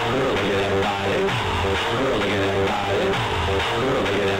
Girl, look at that body. Girl, look at that body. Girl, look at that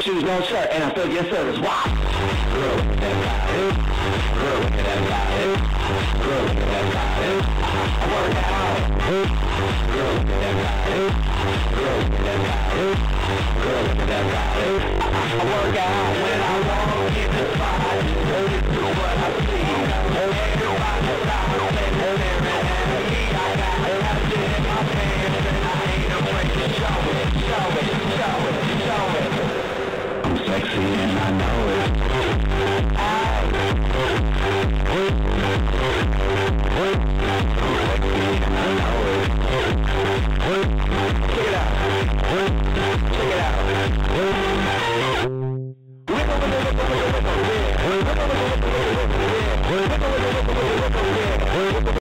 Shoes no shirt and I feel your service. Why? Girl, look at that body. Girl, look at that body. Girl, look at that body. I work out. Girl, look at that body. sexy and I know it. Check it out. Check it out.